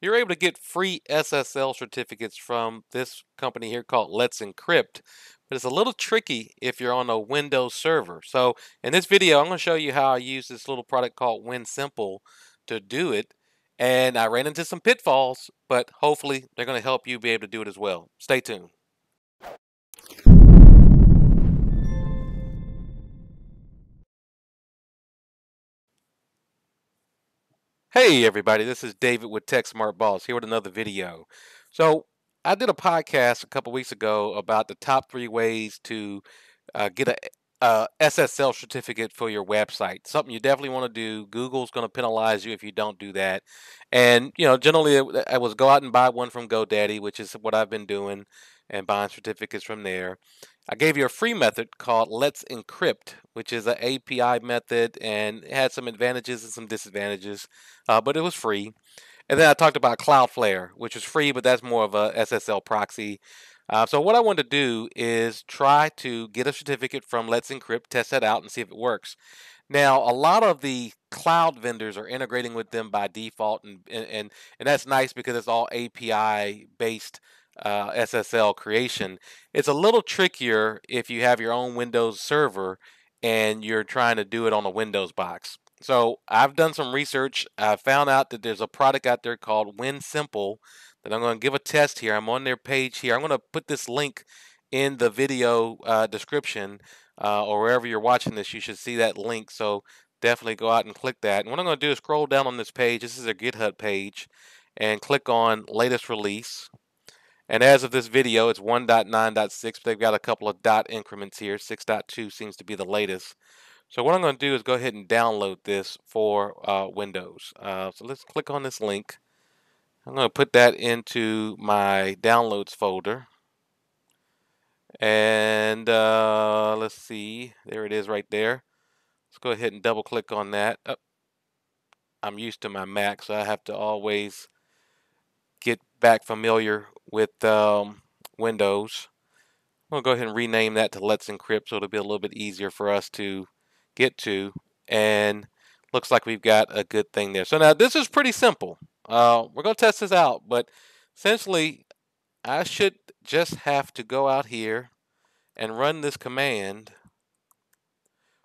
you're able to get free SSL certificates from this company here called Let's Encrypt. But it's a little tricky if you're on a Windows server. So in this video, I'm going to show you how I use this little product called WinSimple to do it. And I ran into some pitfalls, but hopefully they're going to help you be able to do it as well. Stay tuned. Hey everybody, this is David with Tech Smart Boss here with another video. So I did a podcast a couple weeks ago about the top three ways to uh, get a, a, SSL certificate for your website. Something you definitely want to do. Google's going to penalize you if you don't do that. And you know, generally I was go out and buy one from GoDaddy, which is what I've been doing, and buying certificates from there. I gave you a free method called Let's Encrypt, which is an API method and it had some advantages and some disadvantages, uh, but it was free. And then I talked about Cloudflare, which is free, but that's more of a SSL proxy. Uh, so what I want to do is try to get a certificate from Let's Encrypt, test that out, and see if it works. Now, a lot of the cloud vendors are integrating with them by default, and and, and that's nice because it's all API based uh, SSL creation. It's a little trickier if you have your own Windows server and you're trying to do it on a Windows box. So I've done some research. I found out that there's a product out there called WinSimple that I'm going to give a test here. I'm on their page here. I'm going to put this link in the video uh, description uh, or wherever you're watching this. You should see that link. So definitely go out and click that. And what I'm going to do is scroll down on this page. This is a GitHub page and click on latest release. And as of this video, it's 1.9.6, but they've got a couple of dot increments here. 6.2 seems to be the latest. So what I'm going to do is go ahead and download this for uh, Windows. Uh, so let's click on this link. I'm going to put that into my downloads folder. And uh, let's see, there it is right there. Let's go ahead and double click on that. Oh, I'm used to my Mac, so I have to always back familiar with um, Windows. I'm going to go ahead and rename that to Let's Encrypt so it'll be a little bit easier for us to get to. And looks like we've got a good thing there. So now this is pretty simple. Uh, we're going to test this out, but essentially I should just have to go out here and run this command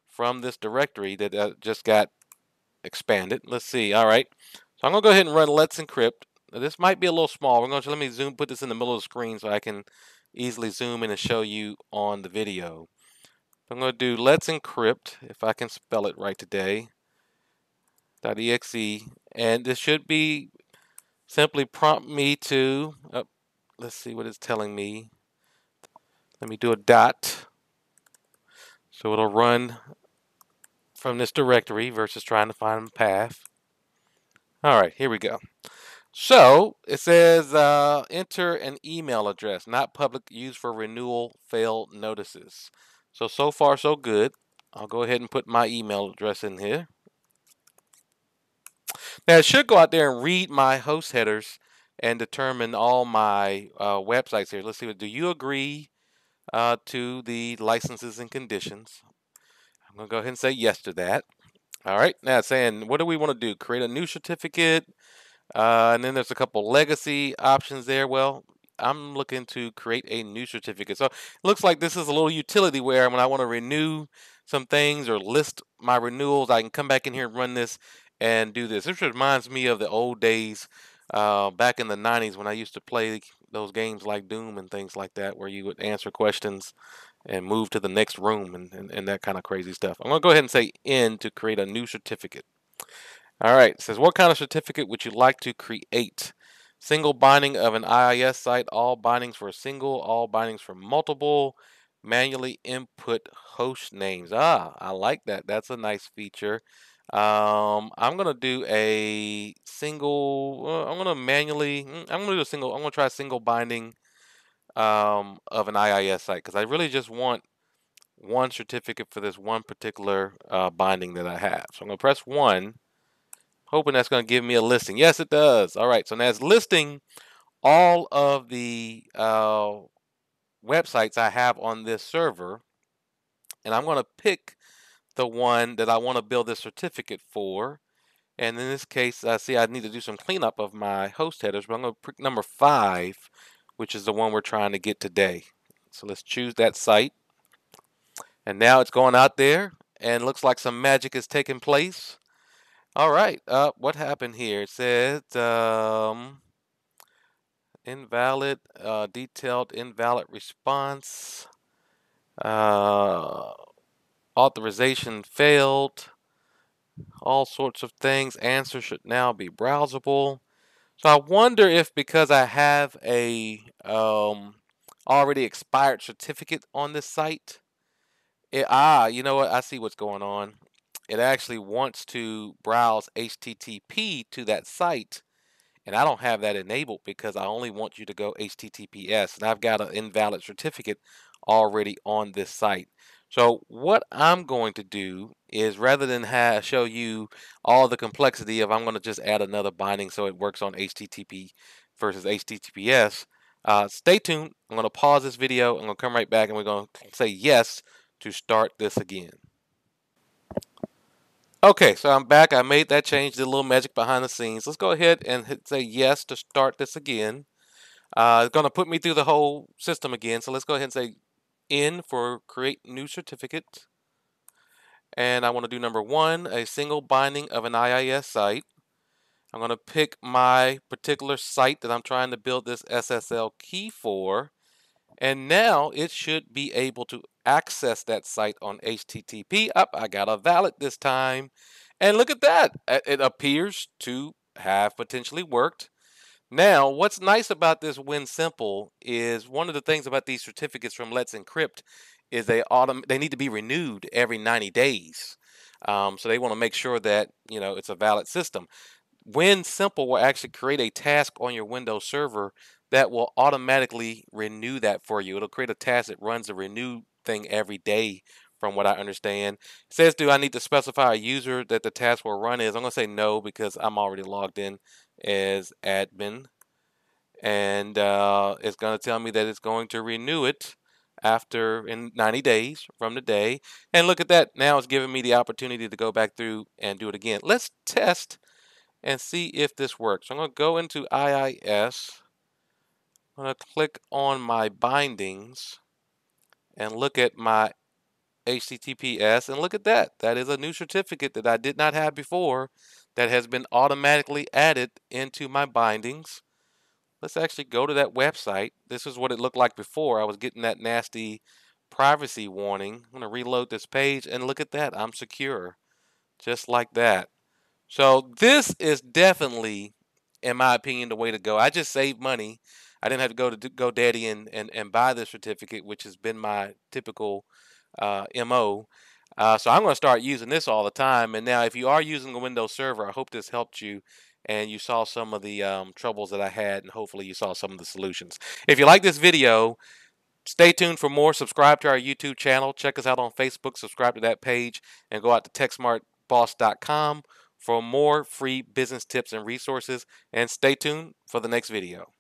from this directory that uh, just got expanded. Let's see. All right. So I'm going to go ahead and run Let's Encrypt. This might be a little small. We're going to let me zoom, put this in the middle of the screen so I can easily zoom in and show you on the video. I'm going to do let's encrypt, if I can spell it right today, .exe, and this should be simply prompt me to, oh, let's see what it's telling me. Let me do a dot. So it'll run from this directory versus trying to find a path. All right, here we go. So it says uh, enter an email address, not public, used for renewal failed notices. So, so far so good. I'll go ahead and put my email address in here. Now it should go out there and read my host headers and determine all my uh, websites here. Let's see, do you agree uh, to the licenses and conditions? I'm going to go ahead and say yes to that. All right, now it's saying, what do we want to do? Create a new certificate, uh, and then there's a couple legacy options there. Well, I'm looking to create a new certificate. So it looks like this is a little utility where when I want to renew some things or list my renewals, I can come back in here and run this and do this. This reminds me of the old days uh, back in the 90s when I used to play those games like Doom and things like that where you would answer questions and move to the next room and, and, and that kind of crazy stuff. I'm going to go ahead and say N to create a new certificate. All right, says what kind of certificate would you like to create? Single binding of an IIS site, all bindings for a single, all bindings for multiple, manually input host names. Ah, I like that. That's a nice feature. Um, I'm gonna do a single. Uh, I'm gonna manually. Mm, I'm gonna do a single. I'm gonna try a single binding um, of an IIS site because I really just want one certificate for this one particular uh, binding that I have. So I'm gonna press one hoping that's going to give me a listing. Yes, it does. All right, so now it's listing all of the uh, websites I have on this server, and I'm going to pick the one that I want to build this certificate for, And in this case, I see I need to do some cleanup of my host headers, but I'm going to pick number five, which is the one we're trying to get today. So let's choose that site. And now it's going out there and looks like some magic is taking place. All right, uh, what happened here? It said um, invalid, uh, detailed invalid response, uh, authorization failed, all sorts of things. Answer should now be browsable. So I wonder if because I have a um, already expired certificate on this site, it, ah, you know what? I see what's going on. It actually wants to browse HTTP to that site, and I don't have that enabled because I only want you to go HTTPS, and I've got an invalid certificate already on this site. So what I'm going to do is rather than have show you all the complexity of I'm going to just add another binding so it works on HTTP versus HTTPS, uh, stay tuned. I'm going to pause this video. I'm going to come right back and we're going to say yes to start this again. Okay, so I'm back. I made that change, did a little magic behind the scenes. Let's go ahead and hit, say yes to start this again. Uh, it's going to put me through the whole system again. So let's go ahead and say in for create new certificate. And I want to do number one, a single binding of an IIS site. I'm going to pick my particular site that I'm trying to build this SSL key for. And now it should be able to access that site on HTTP. Up, I got a valid this time. And look at that. It appears to have potentially worked. Now, what's nice about this Win Simple is one of the things about these certificates from Let's Encrypt is they autom- they need to be renewed every 90 days. Um, so they want to make sure that you know it's a valid system. Win Simple will actually create a task on your Windows server that will automatically renew that for you. It'll create a task that runs a renew thing every day from what I understand. It says, do I need to specify a user that the task will run is? I'm going to say no because I'm already logged in as admin. And uh, it's going to tell me that it's going to renew it after in 90 days from the day. And look at that. Now it's giving me the opportunity to go back through and do it again. Let's test and see if this works. I'm going to go into IIS. I'm going to click on my bindings and look at my HTTPS and look at that. That is a new certificate that I did not have before that has been automatically added into my bindings. Let's actually go to that website. This is what it looked like before. I was getting that nasty privacy warning. I'm going to reload this page and look at that. I'm secure. Just like that. So this is definitely, in my opinion, the way to go. I just saved money. I didn't have to go to GoDaddy and, and, and buy this certificate, which has been my typical uh, MO. Uh, so I'm going to start using this all the time. And now, if you are using a Windows Server, I hope this helped you and you saw some of the um, troubles that I had, and hopefully you saw some of the solutions. If you like this video, stay tuned for more. Subscribe to our YouTube channel. Check us out on Facebook. Subscribe to that page, and go out to TechSmartBoss.com for more free business tips and resources. And stay tuned for the next video.